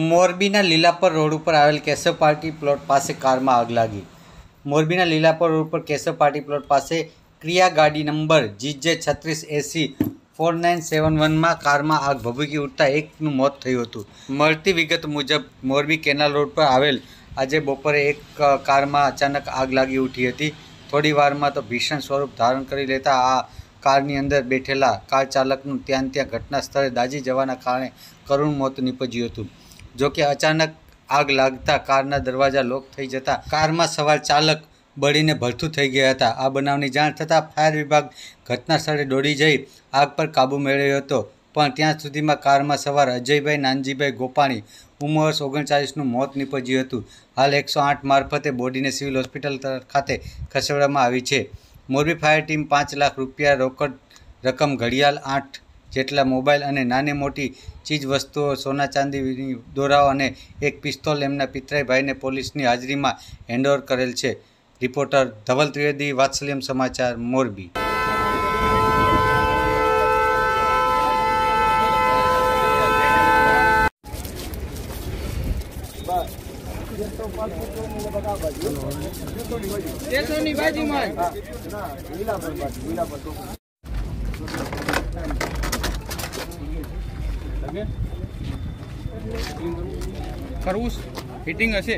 મોરબીના લીલાપર રોડ ઉપર આવેલ કેશવ પાર્ટી પ્લોટ પાસે કારમાં આગ લાગી. મોરબીના લીલાપર રોડ ઉપર કેશવ પાર્ટી પ્લોટ પાસે ક્રિયા ગાડી નંબર જીજે છત્રીસ એસી ફોર નાઇન સેવન વનમાં કારમાં આગ ભભૂકી ઉઠતા એકનું મોત થયું હતું. મળતી વિગત મુજબ, મોરબી કેનાલ રોડ પર આવેલ આજે બપોરે એક કારમાં અચાનક આગ લાગી ઉઠી હતી. થોડી વારમાં તો ભીષણ સ્વરૂપ ધારણ કરી લેતા આ કારની અંદર બેઠેલા કાર ચાલકનું ત્યાં ત્યાં ઘટના સ્થળે દાઝી જવાના કારણે કરુણ મોત નીપજ્યું હતું. જો કે અચાનક આગ લાગતા કારના દરવાજા લોક થઈ જતા કારમાં સવાર ચાલક બળીને ભરથું થઈ ગયા હતા. આ બનાવની જાણ થતાં ફાયર વિભાગ ઘટના સ્થળે દોડી જઈ આગ પર કાબૂ મેળવ્યો હતો. પણ ત્યાં સુધીમાં કારમાં સવાર અજયભાઈ, નાનજીભાઈ ગોપાણી, ઉંમર ઓગણચાલીસનું મોત નીપજ્યું હતું. હાલ એકસો આઠ મારફતે બોડીને સિવિલ હોસ્પિટલ ખાતે ખસેડવામાં આવી છે. મોરબી ફાયર ટીમ પાંચ લાખ રૂપિયા રોકડ રકમ ઘડિયાળ આઠ જેટલા મોબાઈલ અને નાની મોટી ચીજ વસ્તુઓ સોના ચાંદીની દોરાઓ અને એક પિસ્તોલ એમના પિતરાઈ ભાઈને પોલીસની હાજરીમાં હેન્ડઓવર કરેલ છે. રિપોર્ટર ધવલ ત્રિવેદી વાત્સલ્યમ સમાચાર મોરબી. સ્ટેશનની બાજુમાં કરવું ફિટિંગ હશે?